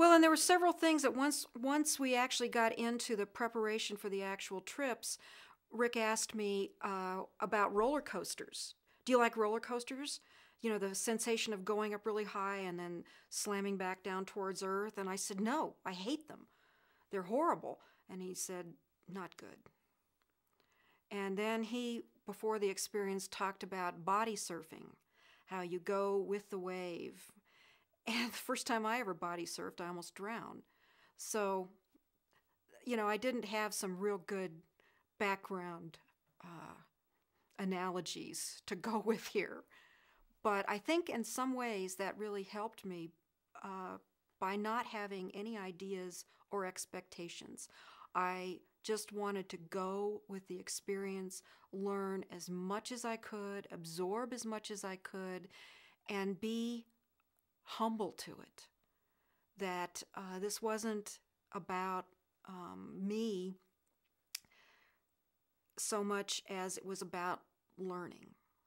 Well, and there were several things that once once we actually got into the preparation for the actual trips, Rick asked me uh, about roller coasters. Do you like roller coasters? You know, the sensation of going up really high and then slamming back down towards Earth. And I said, No, I hate them. They're horrible. And he said, Not good. And then he, before the experience, talked about body surfing, how you go with the wave. And the first time I ever body surfed, I almost drowned. So, you know, I didn't have some real good background uh, analogies to go with here. But I think in some ways that really helped me uh, by not having any ideas or expectations. I just wanted to go with the experience, learn as much as I could, absorb as much as I could, and be humble to it. That uh, this wasn't about um, me so much as it was about learning.